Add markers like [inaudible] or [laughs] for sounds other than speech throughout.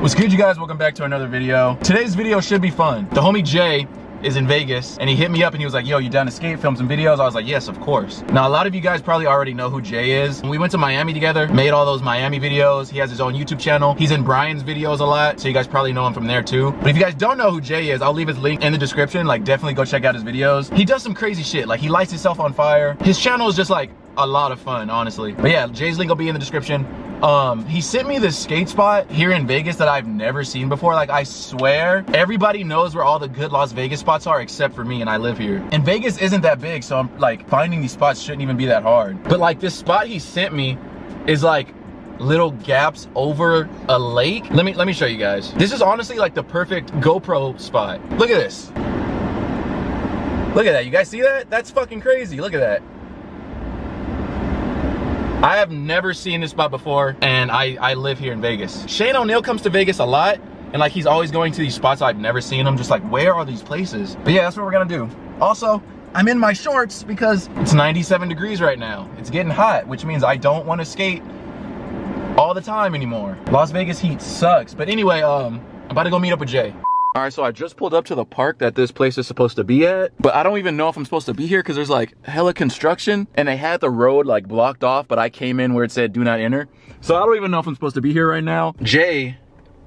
What's good you guys? Welcome back to another video. Today's video should be fun. The homie Jay is in Vegas and he hit me up and he was like, yo, you down to skate, film some videos? I was like, yes, of course. Now, a lot of you guys probably already know who Jay is. We went to Miami together, made all those Miami videos. He has his own YouTube channel. He's in Brian's videos a lot, so you guys probably know him from there too. But if you guys don't know who Jay is, I'll leave his link in the description. Like, definitely go check out his videos. He does some crazy shit. Like, he lights himself on fire. His channel is just like a lot of fun, honestly. But yeah, Jay's link will be in the description. Um, he sent me this skate spot here in Vegas that I've never seen before. Like, I swear, everybody knows where all the good Las Vegas spots are except for me, and I live here. And Vegas isn't that big, so I'm like, finding these spots shouldn't even be that hard. But like, this spot he sent me is like, little gaps over a lake. Let me let me show you guys. This is honestly like the perfect GoPro spot. Look at this. Look at that. You guys see that? That's fucking crazy. Look at that. I have never seen this spot before, and I, I live here in Vegas. Shane O'Neill comes to Vegas a lot, and like he's always going to these spots I've never seen them. Just like, where are these places? But yeah, that's what we're gonna do. Also, I'm in my shorts because it's 97 degrees right now. It's getting hot, which means I don't want to skate all the time anymore. Las Vegas heat sucks. But anyway, um, I'm about to go meet up with Jay. All right, so I just pulled up to the park that this place is supposed to be at, but I don't even know if I'm supposed to be here because there's like hella construction and they had the road like blocked off, but I came in where it said do not enter. So I don't even know if I'm supposed to be here right now. Jay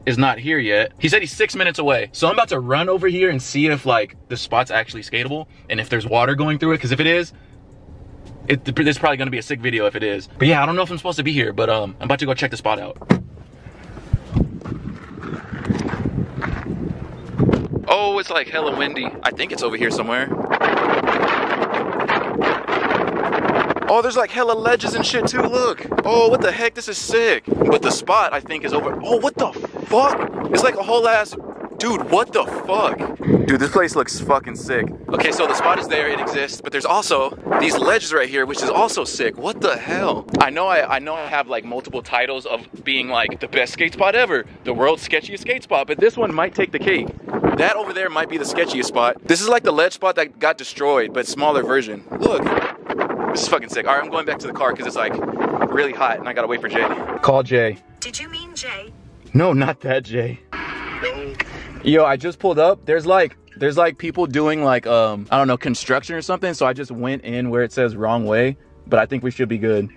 is not here yet. He said he's six minutes away. So I'm about to run over here and see if like the spot's actually skatable and if there's water going through it. Cause if it is, it, this probably gonna be a sick video if it is. But yeah, I don't know if I'm supposed to be here, but um, I'm about to go check the spot out. Oh, it's like hella windy. I think it's over here somewhere. Oh, there's like hella ledges and shit too, look. Oh, what the heck, this is sick. But the spot, I think, is over. Oh, what the fuck? It's like a whole ass, dude, what the fuck? Dude, this place looks fucking sick. Okay, so the spot is there, it exists, but there's also these ledges right here, which is also sick. What the hell? I know I, I know I have like multiple titles of being like the best skate spot ever, the world's sketchiest skate spot, but this one might take the cake. That over there might be the sketchiest spot. This is like the ledge spot that got destroyed, but smaller version. Look, this is fucking sick. All right, I'm going back to the car because it's like really hot and I gotta wait for Jay. Call Jay. Did you mean Jay? No, not that Jay. Yo, I just pulled up. There's like, there's like people doing like, um, I don't know, construction or something. So I just went in where it says wrong way, but I think we should be good.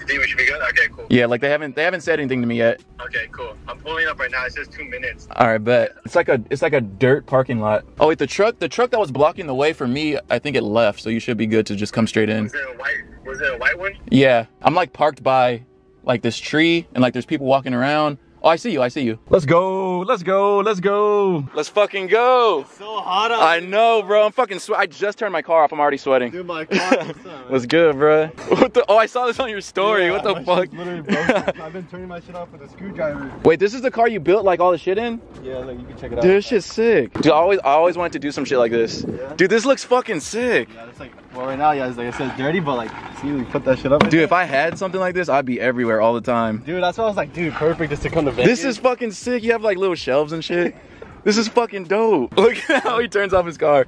You think we should be good? Okay, cool. Yeah, like they haven't, they haven't said anything to me yet. Okay, cool. I'm pulling up right now. It says two minutes. All right, but It's like a, it's like a dirt parking lot. Oh wait, the truck, the truck that was blocking the way for me, I think it left. So you should be good to just come straight in. Was it a white? Was it a white one? Yeah, I'm like parked by like this tree and like there's people walking around. Oh, I see you, I see you. Let's go, let's go, let's go. Let's fucking go. so hot out. I know, bro. I'm fucking sweat. I just turned my car off. I'm already sweating. Dude, my car. [laughs] What's good, bro? What the? Oh, I saw this on your story. what the fuck? literally broken. [laughs] I've been turning my shit off with a screwdriver. Wait, this is the car you built like all the shit in? Yeah, look, you can check it out. Dude, this shit's sick. Dude, I always, I always wanted to do some shit like this. Yeah? Dude, this looks fucking sick. Yeah, it's like, well, right now, yeah, it's like it says dirty, but like, see, we put that shit up. Dude, if I had something like this, I'd be everywhere all the time. Dude, that's why I was like, dude, perfect just to come to Vegas. This is fucking sick. You have like little shelves and shit. This is fucking dope. [laughs] Look at how he turns off his car.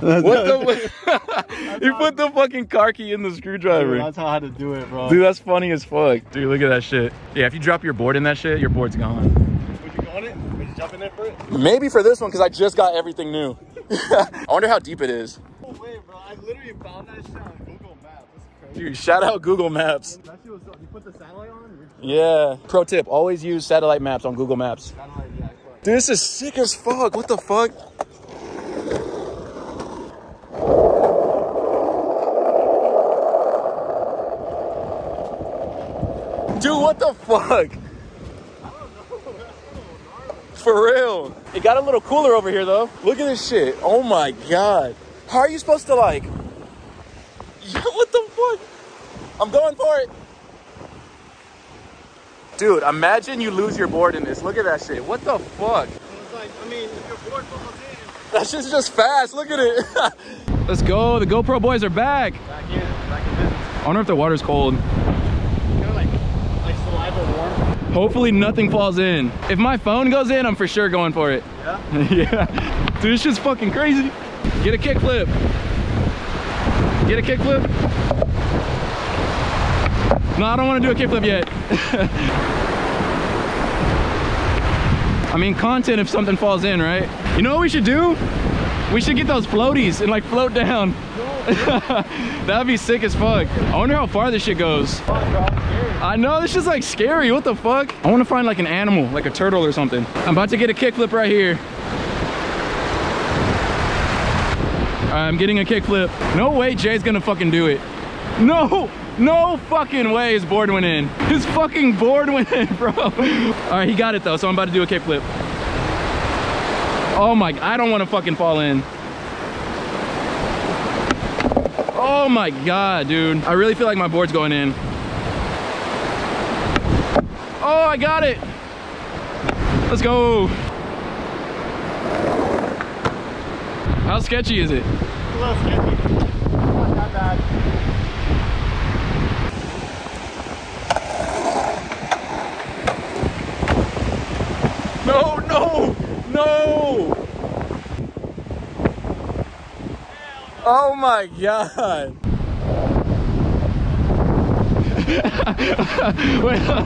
What the? [laughs] [laughs] he put the fucking car key in the Dude, screwdriver. that's how I had to do it, bro. Dude, that's funny as fuck. Dude, look at that shit. Yeah, if you drop your board in that shit, your board's gone. Would you go on it? Would you jump in there for it? Maybe for this one, because I just got everything new. I wonder how deep it is. No way, bro. I literally found that shit on Google Maps. That's crazy. Dude, shout out Google Maps. That shit was, you put the satellite on? Yeah. Pro tip, always use satellite maps on Google Maps. Satellite, yeah. Dude, this is sick as fuck. What the fuck? Dude, what the fuck? For real. It got a little cooler over here though. Look at this shit. Oh my god. How are you supposed to like? [laughs] what the fuck? I'm going for it. Dude, imagine you lose your board in this. Look at that shit. What the fuck? It's like, I mean, if your board falls in, That shit's just fast. Look at it. [laughs] Let's go. The GoPro boys are back. back in, back in business. I wonder if the water's cold. Like, like. Hopefully nothing falls in. If my phone goes in, I'm for sure going for it. Yeah? [laughs] yeah. Dude, this shit's fucking crazy. Get a kickflip. Get a kickflip. No, I don't want to do a kickflip yet. [laughs] I mean, content if something falls in, right? You know what we should do? We should get those floaties and like float down. [laughs] That'd be sick as fuck. I wonder how far this shit goes. I know, this is like scary. What the fuck? I want to find like an animal, like a turtle or something. I'm about to get a kickflip right here. I'm getting a kickflip. No way Jay's gonna fucking do it. No, no fucking way his board went in. His fucking board went in, [laughs] bro. All right, he got it though, so I'm about to do a kickflip. Oh my, I don't wanna fucking fall in. Oh my God, dude. I really feel like my board's going in. Oh, I got it. Let's go. How sketchy is it? A little sketchy. Not that bad. No, no, no. Oh my God. [laughs] Wait, hold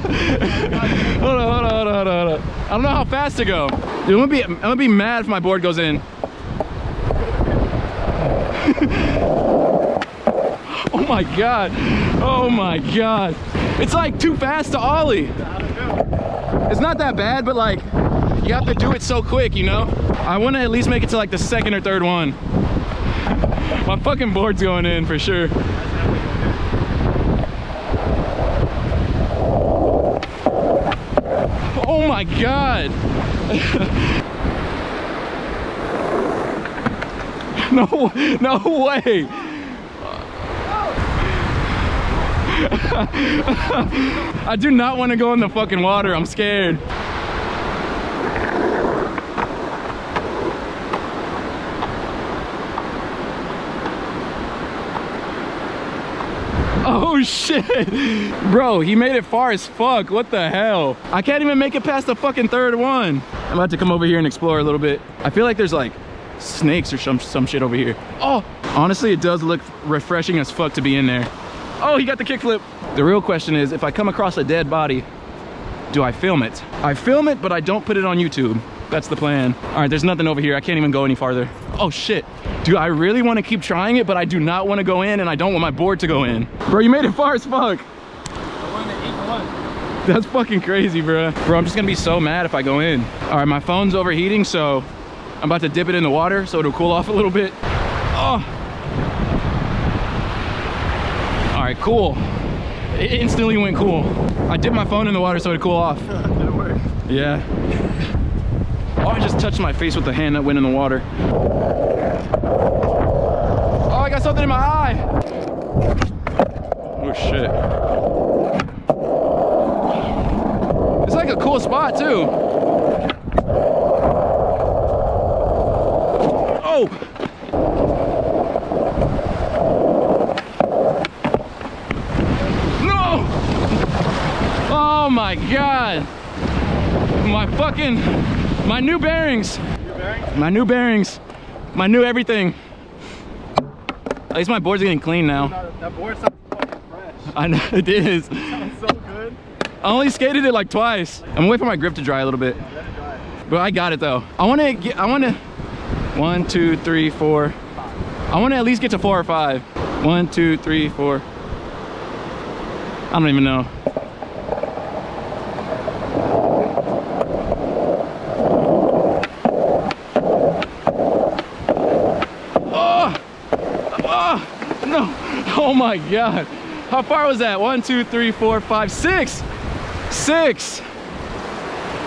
on, hold on, hold on, hold on. I don't know how fast to go. Dude, I'm gonna be, I'm gonna be mad if my board goes in. Oh my God. Oh my God. It's like too fast to Ollie. It's not that bad, but like, you have to do it so quick, you know? I wanna at least make it to like the second or third one. My fucking board's going in for sure. Oh my God. [laughs] no, no way. I do not want to go in the fucking water. I'm scared. Oh shit. Bro, he made it far as fuck. What the hell? I can't even make it past the fucking third one. I'm about to come over here and explore a little bit. I feel like there's like snakes or some, some shit over here. Oh, honestly, it does look refreshing as fuck to be in there. Oh, he got the kickflip. The real question is, if I come across a dead body, do I film it? I film it, but I don't put it on YouTube. That's the plan. All right, there's nothing over here. I can't even go any farther. Oh shit. Dude, I really want to keep trying it, but I do not want to go in and I don't want my board to go in. Bro, you made it far as fuck. That's fucking crazy, bro. Bro, I'm just gonna be so mad if I go in. All right, my phone's overheating, so I'm about to dip it in the water so it'll cool off a little bit. Oh. All right, cool. It instantly went cool. I dipped my phone in the water so it'd cool off. [laughs] Did it work? Yeah. Oh, I just touched my face with the hand that went in the water. Oh, I got something in my eye. Oh, shit. It's like a cool spot, too. Oh! No! Oh my god! My fucking, my new bearings. My new bearings. My new everything. At least my board's getting clean now. That, that board sounds fucking fresh. I know [laughs] it is. Sounds so good. I only skated it like twice. I'm waiting for my grip to dry a little bit. Let it dry. But I got it though. I wanna get, I wanna, one, two, three, four. I wanna at least get to four or five. One, two, three, four. I don't even know. Oh! Oh! No! Oh my god! How far was that? One, two, three, four, five, six! Six!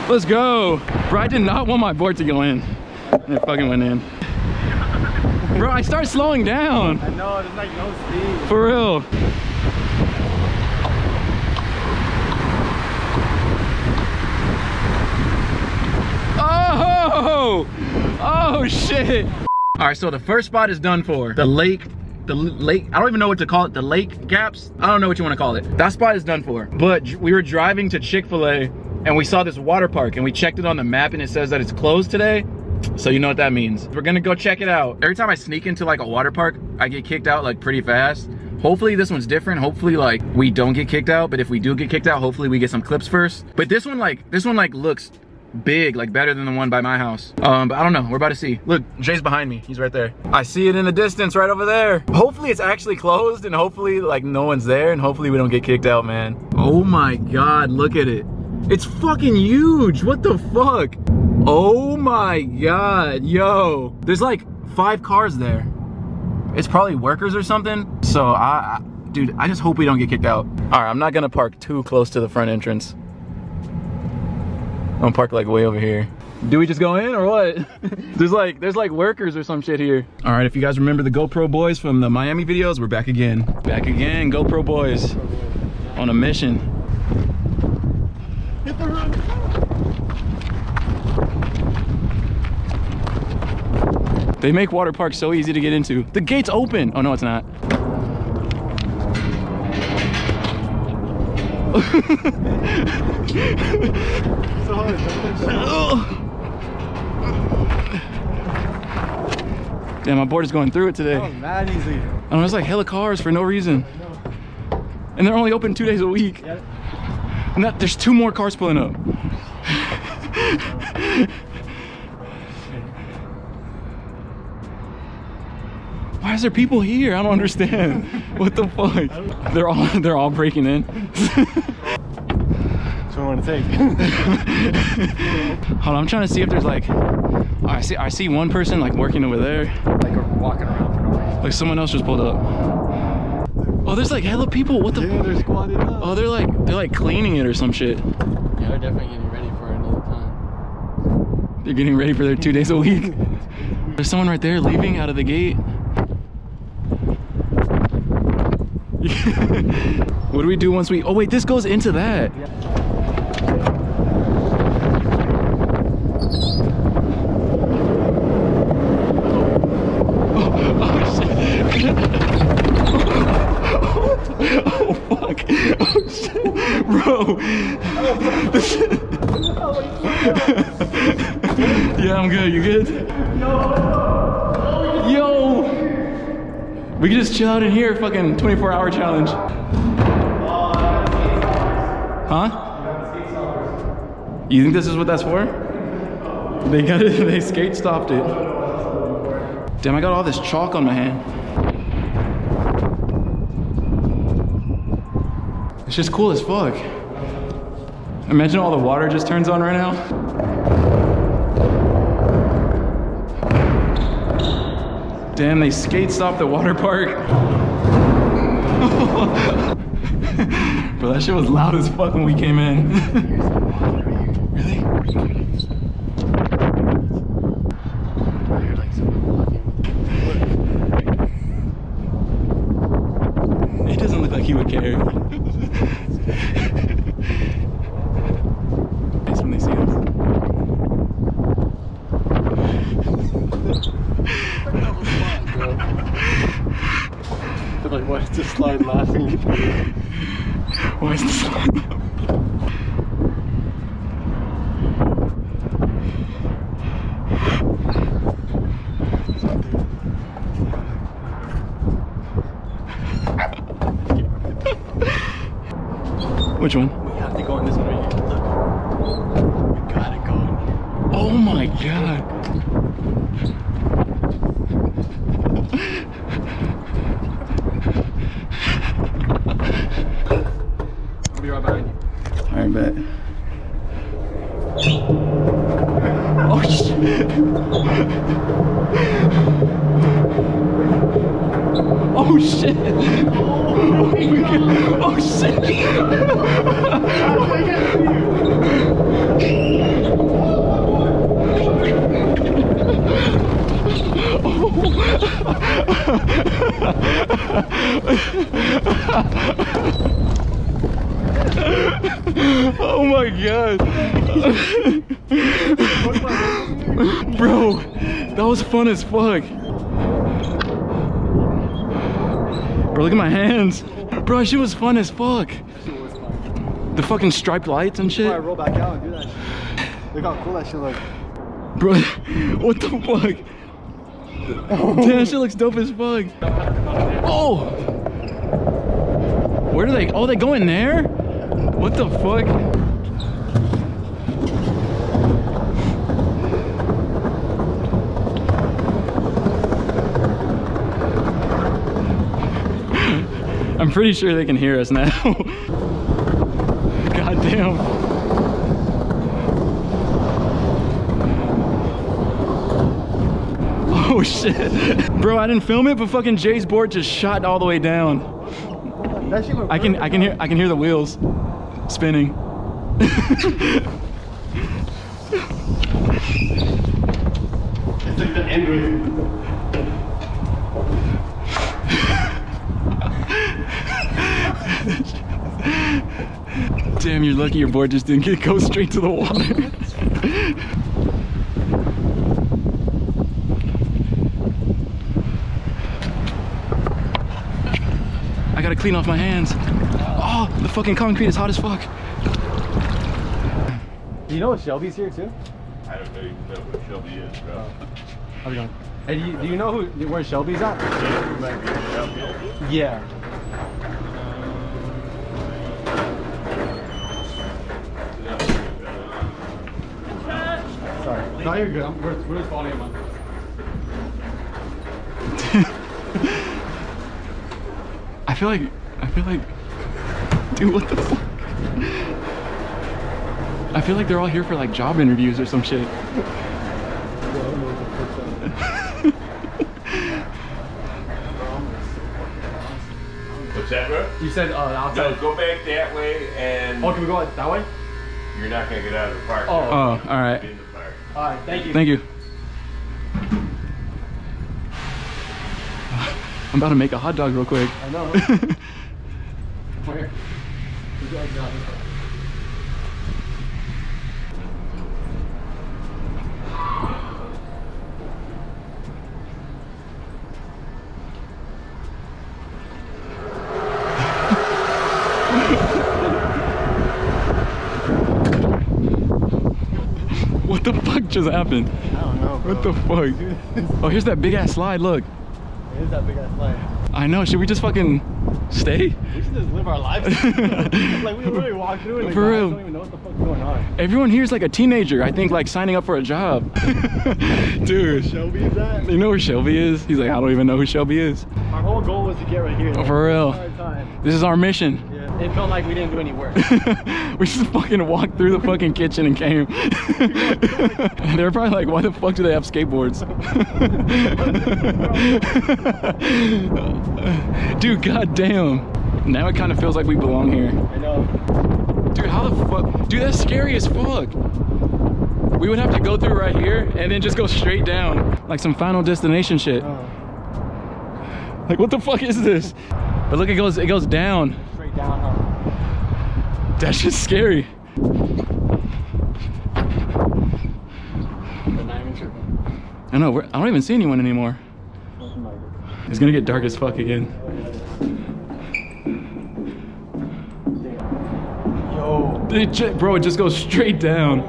Let's go. Bro, I did not want my board to go in. And it fucking went in. Bro, I started slowing down. I know, there's like no speed. For real. Oh! Oh shit! All right, so the first spot is done for. The lake, the lake, I don't even know what to call it. The lake gaps? I don't know what you want to call it. That spot is done for. But we were driving to Chick-fil-A and we saw this water park and we checked it on the map and it says that it's closed today. So you know what that means. We're gonna go check it out. Every time I sneak into like a water park, I get kicked out like pretty fast. Hopefully this one's different. Hopefully like we don't get kicked out, but if we do get kicked out, hopefully we get some clips first. But this one like, this one like looks big, like better than the one by my house. Um, but I don't know, we're about to see. Look, Jay's behind me, he's right there. I see it in the distance right over there. Hopefully it's actually closed and hopefully like no one's there and hopefully we don't get kicked out, man. Oh my God, look at it. It's fucking huge, what the fuck? Oh my God, yo. There's like five cars there. It's probably workers or something. So I, I dude, I just hope we don't get kicked out. All right, I'm not gonna park too close to the front entrance. I'm gonna park like way over here. Do we just go in or what? [laughs] there's like there's like workers or some shit here. All right, if you guys remember the GoPro boys from the Miami videos, we're back again. Back again, GoPro boys. On a mission. Hit the. They make water parks so easy to get into. The gate's open. Oh no, it's not. So. [laughs] Damn, my board is going through it today. Was mad easy. I know, it's like hella cars for no reason. And they're only open two days a week. Yeah. And that, there's two more cars pulling up. [laughs] Why is there people here? I don't understand. [laughs] What the fuck? They're all [laughs] they're all breaking in. That's what I want to take. [laughs] Hold on, I'm trying to see if there's like I see I see one person like working over there. like walking around for no reason. Like someone else just pulled up. Oh, there's like hella people. What the Yeah, they're squatting up. Oh, they're like they're like cleaning it or some shit. Yeah, they're definitely getting ready for another time. They're getting ready for their two days a week. There's someone right there leaving out of the gate. [laughs] what do we do once we? Oh wait, this goes into that. [laughs] Oh, [laughs] oh fuck! Oh bro! yeah, I'm good. You good? We can just chill out in here, fucking 24 hour challenge. Huh? You think this is what that's for? They got it, [laughs] they skate stopped it. Damn, I got all this chalk on my hand. It's just cool as fuck. Imagine all the water just turns on right now. Damn, they skate stopped the water park. [laughs] Bro, that shit was loud as fuck when we came in. [laughs] really? I heard like someone walking. It doesn't look like he would care. Nice when they see us. They're like, why is this slide laughing? Why is this Which one? We have to go in this way. Look. We gotta go. Oh my god. I'll be right behind you. Alright, bet. Oh shit. Oh shit. Oh my god. Oh shit. Oh my god. Bro, that was fun as fuck. Bro, look at my hands. Bro, shit was fun as fuck. The fucking striped lights and shit. Roll back out and do that shit. Look how cool that shit look. Bro, [laughs] what the fuck? Damn, that shit looks dope as fuck. Oh! Where do they, oh, they go in there? What the fuck? I'm pretty sure they can hear us now. [laughs] God damn. Oh shit. Bro, I didn't film it, but fucking Jay's board just shot all the way down. I can I can hear down. I can hear the wheels spinning. [laughs] It's like the Android. Damn, you're lucky your board just didn't get go straight to the water. I gotta clean off my hands. Oh, the fucking concrete is hot as fuck. You know Shelby's here too? I don't know even know what Shelby is, bro. How's it going? Hey, do you, do you know who where Shelby's at? Yeah, you might be Shelby. Yeah. Sorry. No, you're good. I'm, we're, we're just following him up. I feel like I feel like dude what the fuck? I feel like they're all here for like job interviews or some shit. What's that, bro? You said uh, No, outside. go back that way and Oh, can we go that way? you're not gonna get out of the park. Oh. Oh, all right. In the park. All right. Thank you. Thank you. I'm about to make a hot dog real quick. I know. [laughs] Where? We go down this way. What the fuck just happened? I don't know. What the fuck? [laughs] Oh, here's that big ass slide. Look. It is that big ass slide. I know. Should we just fucking stay? We should just live our lives. [laughs] [laughs] like we literally walk through and For real. don't even know what the fuck's going on. Everyone here's like a teenager. I think like signing up for a job. Dude. Shelby is that? You know where Shelby is? He's like, I don't even know who Shelby is. Our whole goal was to get right here. Oh, for real. This is our mission. It felt like we didn't do any work. [laughs] we just fucking walked through the fucking kitchen and came. [laughs] they were probably like, why the fuck do they have skateboards? [laughs] Dude, goddamn. Now it kind of feels like we belong here. I know. Dude, how the fuck? Dude, that's scary as fuck. We would have to go through right here and then just go straight down. Like some final destination shit. Oh, Like, what the fuck is this? But look, it goes, it goes down. straight down, huh? That's just scary. But not even tripping. I know, we're, I don't even see anyone anymore. Nothing like it. It's gonna get dark as fuck again. Yo. It ju- bro, it just goes straight down.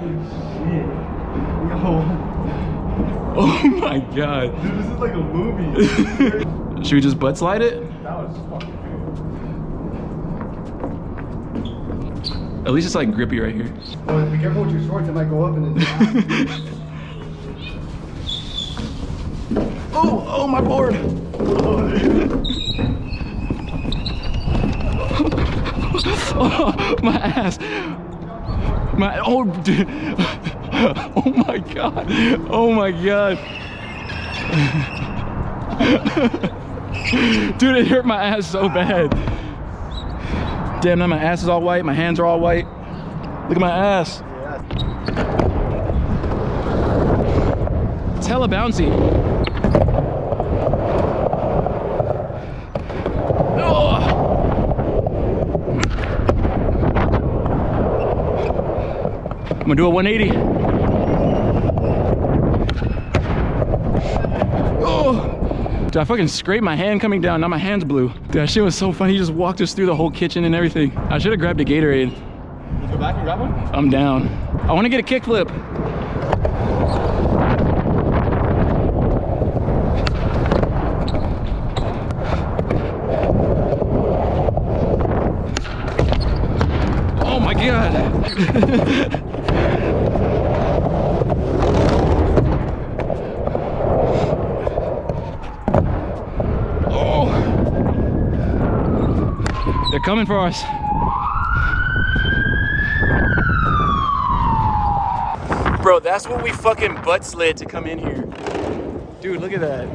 Oh my god. Dude, this is like a movie. [laughs] Should we just butt slide it? that was fucking At least it's like grippy right here. Well, be careful with your shorts, it might go up and then. [laughs] Oh, oh my board. [laughs] oh, my ass. My oh dude. [laughs] Oh my god. Oh my god. Dude, it hurt my ass so bad. Damn, now my ass is all white, my hands are all white. Look at my ass. It's hella bouncy. I'm gonna do a 180. Dude, I fucking scraped my hand coming down. Now my hand's blue. Dude, that shit was so funny. He just walked us through the whole kitchen and everything. I should have grabbed a Gatorade. You go back and grab one? I'm down. I want to get a kickflip. Oh my god. [laughs] They're coming for us. Bro, that's what we fucking butt slid to come in here. Dude, look at that.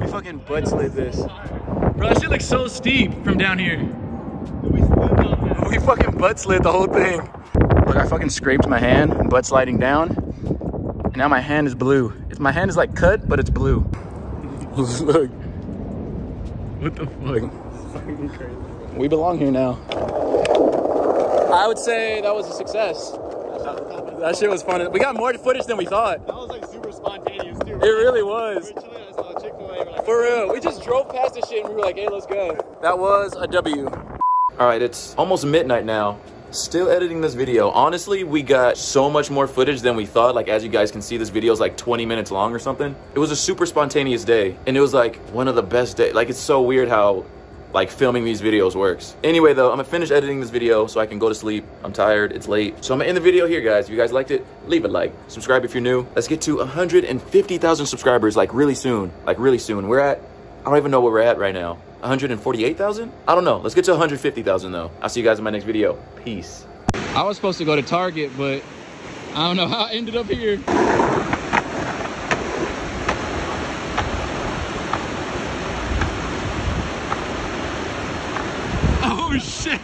We fucking butt slid this. Bro, that shit looks so steep from down here. We fucking butt slid the whole thing. Look, I fucking scraped my hand, and butt sliding down. And now my hand is blue. It's, my hand is like cut, but it's blue. [laughs] Look. What the fuck? We belong here now. I would say that was a success. That shit was fun. We got more footage than we thought. That was like super spontaneous too. It really was. We were chilling, I saw Chick-fil-A, we're like, For real. We just drove past this shit and we were like, hey, let's go. That was a W. All right, it's almost midnight now. Still editing this video. Honestly, we got so much more footage than we thought. Like, as you guys can see, this video is like 20 minutes long or something. It was a super spontaneous day. And it was like one of the best days. Like, it's so weird how like filming these videos works. Anyway though, I'm gonna finish editing this video so I can go to sleep. I'm tired, it's late. So I'm gonna end the video here guys. If you guys liked it, leave a like. Subscribe if you're new. Let's get to 150,000 subscribers like really soon. Like really soon. We're at, I don't even know where we're at right now. 148,000? I don't know. Let's get to 150,000 though. I'll see you guys in my next video. Peace. I was supposed to go to Target, but I don't know how I ended up here. Oh shit!